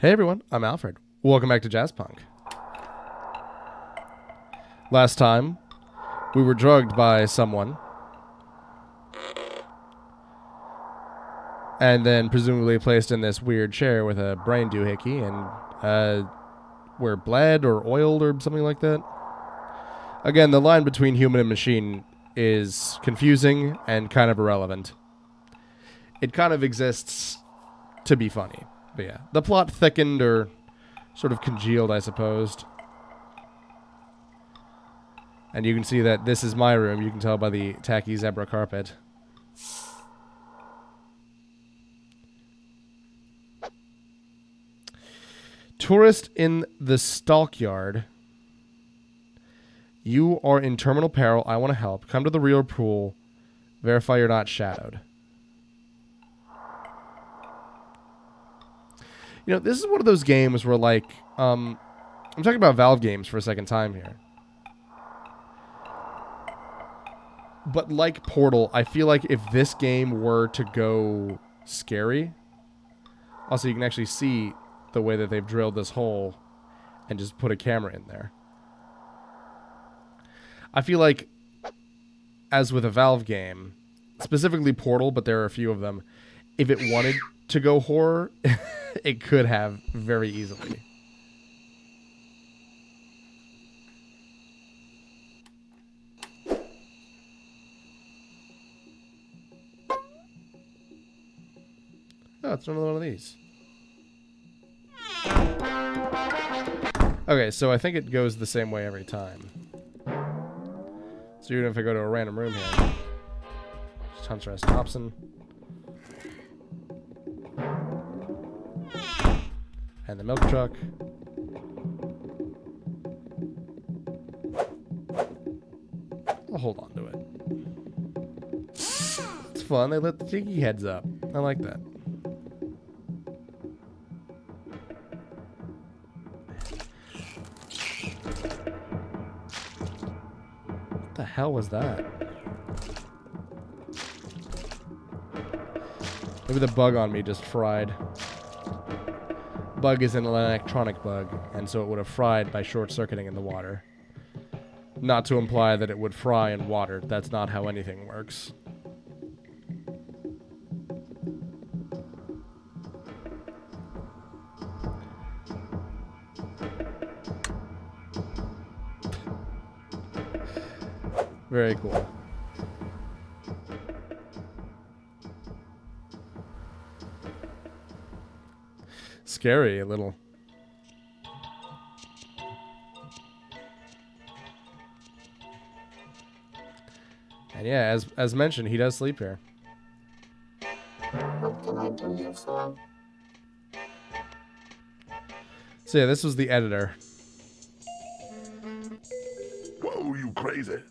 Hey everyone, I'm Alfred. Welcome back to Jazzpunk. Last time, we were drugged by someone. And then presumably placed in this weird chair with a brain doohickey and uh, we're bled or oiled or something like that. Again, the line between human and machine is confusing and kind of irrelevant. It kind of exists to be funny. But yeah, the plot thickened or sort of congealed, I suppose. And you can see that this is my room. You can tell by the tacky zebra carpet. Tourist in the stockyard. You are in terminal peril. I want to help. Come to the real pool. Verify you're not shadowed. You know, this is one of those games where, like, um, I'm talking about Valve games for a second time here. But like Portal, I feel like if this game were to go scary, also you can actually see the way that they've drilled this hole and just put a camera in there. I feel like, as with a Valve game, specifically Portal, but there are a few of them, if it wanted to go horror, it could have very easily. Oh, it's another one of these. Okay, so I think it goes the same way every time. So even if I go to a random room here, just Hunter S. Thompson. And the milk truck. I'll hold on to it. It's fun. They let the jiggy heads up. I like that. What the hell was that? Maybe the bug on me just fried. Bug is an electronic bug, and so it would have fried by short circuiting in the water. Not to imply that it would fry in water. That's not how anything works. Very cool. Scary a little. And yeah, as as mentioned, he does sleep here. What can I do you for? So yeah, this was the editor. Whoa, you crazy.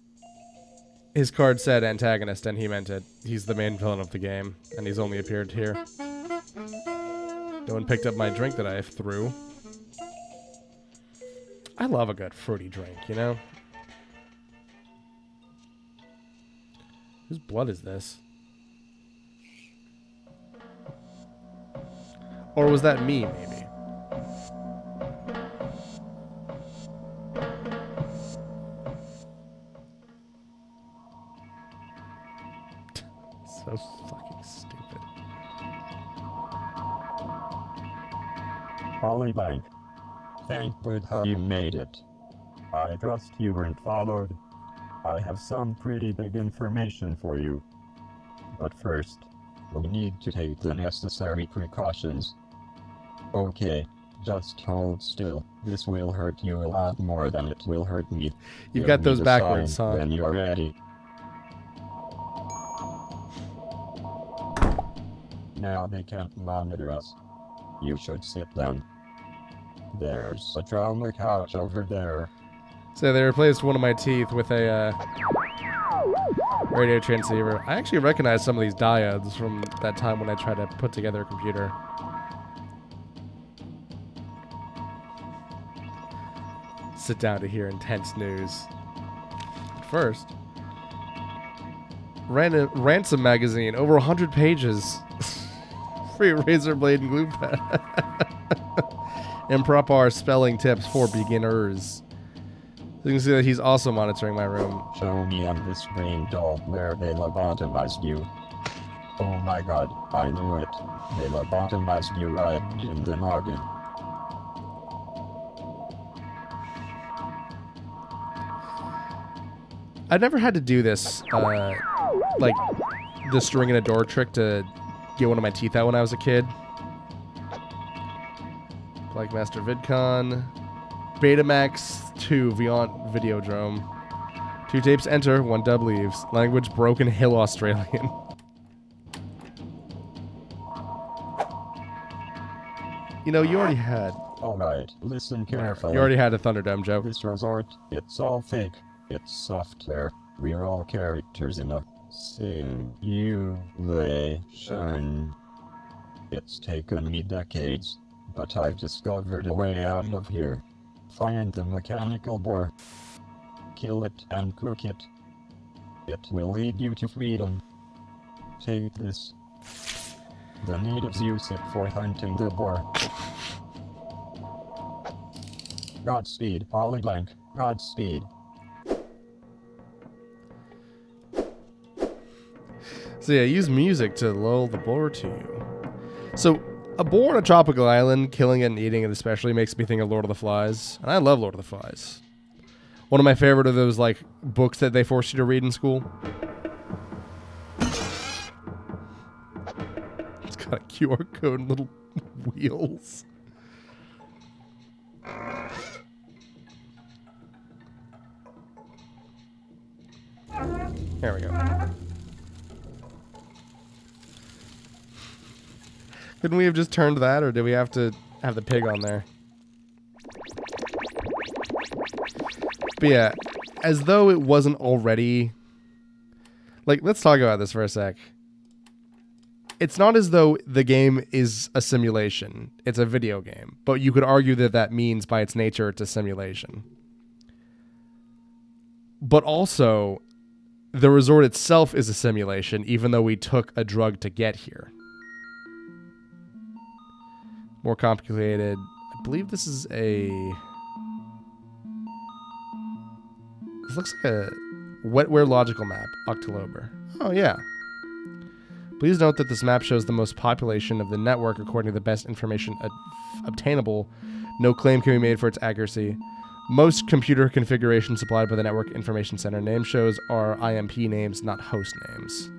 His card said antagonist, and he meant it. He's the main villain of the game, and he's only appeared here. No one picked up my drink that I threw. I love a good fruity drink, you know? Whose blood is this? Or was that me, maybe? Polyblank. Thank Buddha you made it. I trust you weren't followed. I have some pretty big information for you. But first, we need to take the necessary precautions. Okay, just hold still. This will hurt you a lot more than it will hurt me. You've Give got those backwards, huh? When you're ready. Now they can't monitor us. You should sit down. There's a trauma couch over there. So they replaced one of my teeth with a uh, radio transceiver. I actually recognize some of these diodes from that time when I tried to put together a computer. Sit down to hear intense news. First, Ran- Ransom magazine, over 100 pages. Free razor blade and glue pad. Improper spelling tips for beginners. You can see that he's also monitoring my room. Show me on the screen doll where they lobotomized you. Oh my god, I knew it. They lobotomized you right in the noggin. I never had to do this, uh, like the string in a door trick to get one of my teeth out when I was a kid. Like Master VidCon, Betamax 2 Viant Videodrome. Two tapes enter, one dub leaves. Language Broken Hill Australian. you know, you already had Alright, listen carefully. you already had a Thunderdome joke. This resort, it's all fake. It's software. We're all characters in a simulation. It's taken me decades, but I've discovered a way out of here. Find the mechanical boar. Kill it and cook it. It will lead you to freedom. Take this. The natives use it for hunting the boar. Godspeed, Polyblank. Godspeed. So yeah, use music to lull the boar to you. So a boar on a tropical island, killing it and eating it especially makes me think of Lord of the Flies, and I love Lord of the Flies. One of my favorite of those like books that they force you to read in school. It's got a QR code and little wheels. There we go. Couldn't we have just turned that, or did we have to have the pig on there? But yeah, as though it wasn't already. Like, let's talk about this for a sec. It's not as though the game is a simulation, it's a video game. But you could argue that that means, by its nature, it's a simulation. But also, the resort itself is a simulation, even though we took a drug to get here more complicated. I believe this is a. This looks like a wetware logical map. October. Oh yeah. Please note that this map shows the most population of the network according to the best information obtainable. No claim can be made for its accuracy. Most computer configurations supplied by the Network Information Center name shows are IMP names, not host names.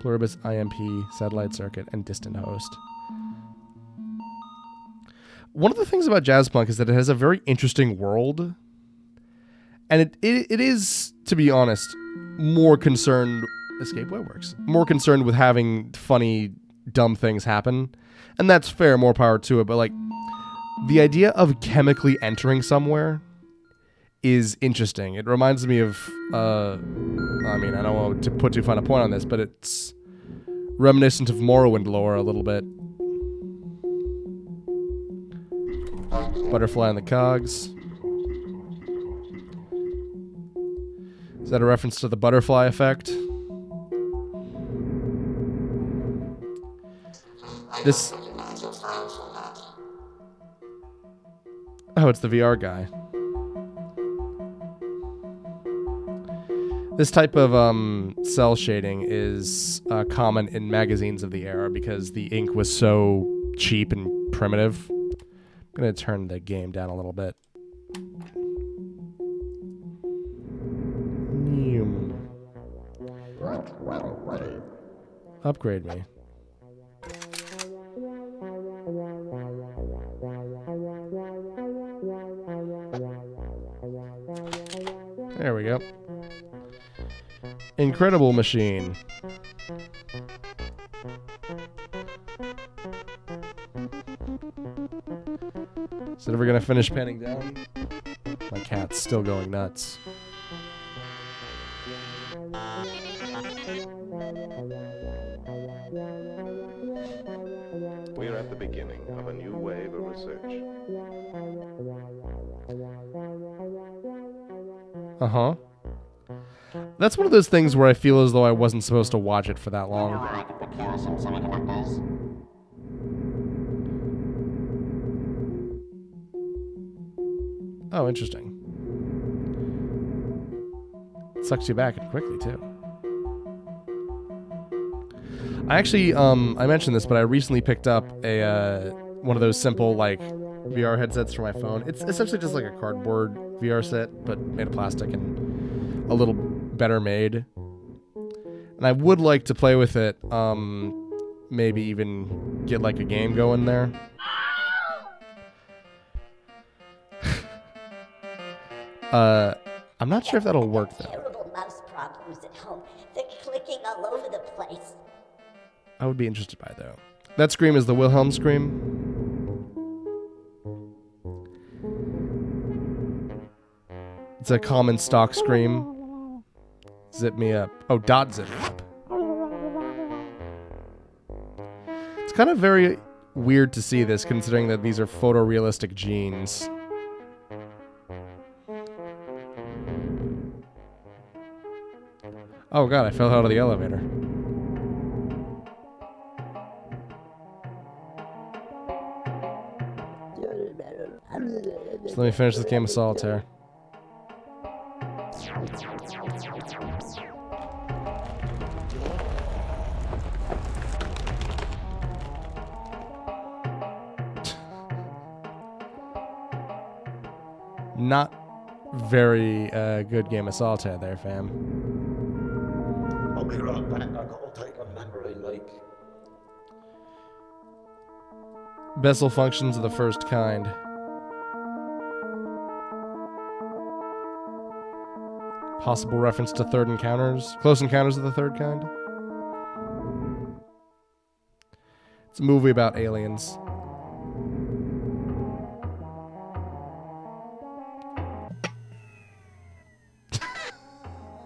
Pluribus IMP, satellite circuit, and distant host one of the things about Jazzpunk is that it has a very interesting world. And it, it, it is, to be honest, more concerned Escape Webworks. More concerned with having funny, dumb things happen. And that's fair, more power to it, but like the idea of chemically entering somewhere is interesting. It reminds me of uh I mean, I don't want to put too fine a point on this, but it's reminiscent of Morrowind lore a little bit. Butterfly on the cogs. Is that a reference to the butterfly effect? This. Oh, it's the VR guy. This type of um, cell shading is uh, common in magazines of the era because the ink was so cheap and primitive. I'm going to turn the game down a little bit. Upgrade me. There we go. Incredible machine. Is it ever gonna finish panning down? My cat's still going nuts. We are at the beginning of a new wave of research. Uh huh. That's one of those things where I feel as though I wasn't supposed to watch it for that long. Oh, interesting. It sucks you back quickly too. I actually, um, I mentioned this, but I recently picked up a uh, one of those simple like VR headsets for my phone. It's essentially just like a cardboard VR set, but made of plastic and a little better made. And I would like to play with it. Um, maybe even get like a game going there. Uh, I'm not sure if that'll work though. Terrible mouse problems at home. They're clicking all over the place. I would be interested by though. That scream is the Wilhelm scream. It's a common stock scream. Zip me up. Oh, dot zip up. It's kind of very weird to see this considering that these are photorealistic genes. Oh god, I fell out of the elevator. Let me finish this game of solitaire. Not very uh, good game of solitaire there, fam. I'll be right back. I gotta take a memory leak. Bessel functions of the first kind. Possible reference to third encounters, close encounters of the third kind. It's a movie about aliens.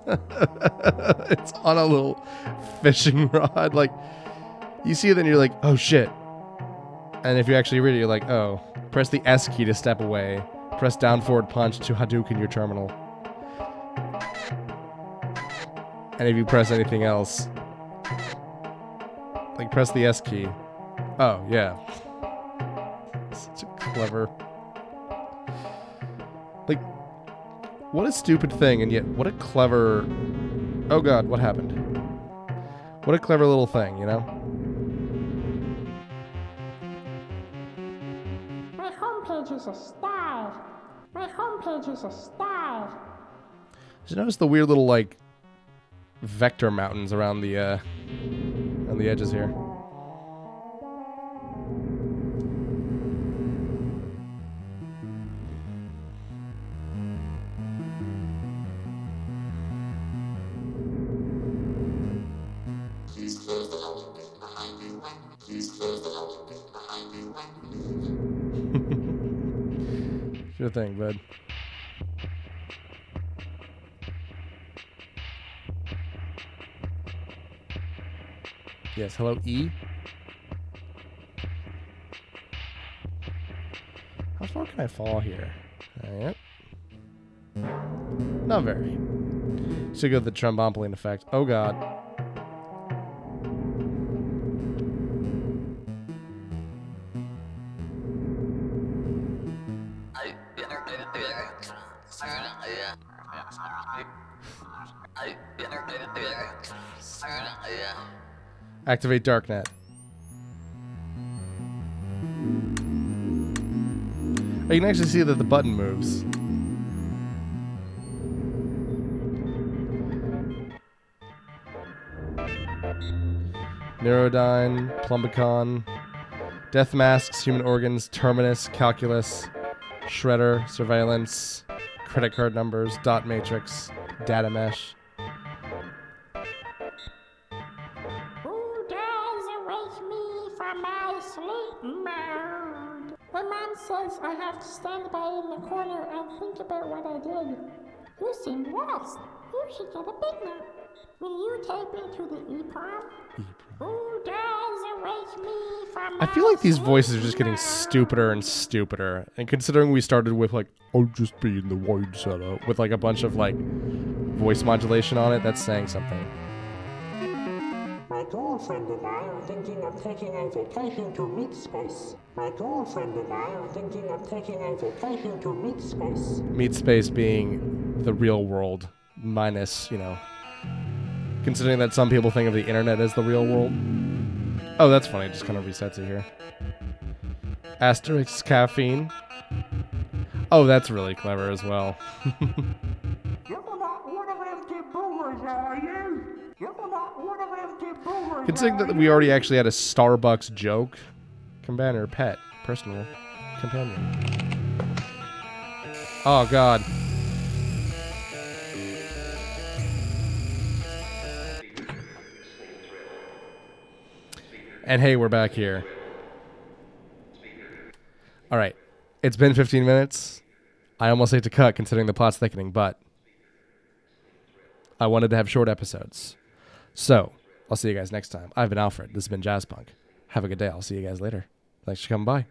it's on a little fishing rod. Like, you see it, then you're like, oh shit. And if you actually read it, you're like, oh, press the S key to step away. Press down forward punch to Hadouken your terminal. And if you press anything else, like press the S key. Oh, yeah. Such a clever. Like, what a stupid thing, and yet what a clever. Oh god, what happened? What a clever little thing, you know? My homepage is a star. My homepage is a star. Did you notice the weird little like vector mountains around the uh on the edges here? Sure thing, bud. Yes, hello, E. How far can I fall here? Uh, Alright. Not very. Should go with the trombompoline effect. Oh god. Activate Darknet. Oh, you can actually see that the button moves. Neurodyne, Plumbicon, Death Masks, Human Organs, Terminus, Calculus, Shredder, Surveillance, Credit Card Numbers, Dot Matrix, Data Mesh. Says I have to stand by in the corner and think about what I did. You seem lost. You should get a big note. Will you type into the EEPROM? Who dares awake me from I feel like these voices are just getting stupider and stupider. And considering we started with like, I'll just be in the wide setup with like a bunch of like voice modulation on it, that's saying something. My girlfriend and I are thinking of taking a vacation to meat space. My girlfriend and I are thinking of taking a vacation to meat space. Meat space being the real world, minus, you know, considering that some people think of the internet as the real world. Oh, that's funny. It just kind of resets it here. Asterix caffeine. Oh, that's really clever as well. Considering that we already actually had a Starbucks joke, companion, pet, personal companion. Oh God. And hey, we're back here. All right, it's been 15 minutes. I almost hate to cut considering the plot's thickening, but I wanted to have short episodes. So, I'll see you guys next time. I've been Alfred. This has been Jazzpunk. Have a good day. I'll see you guys later. Thanks for coming by.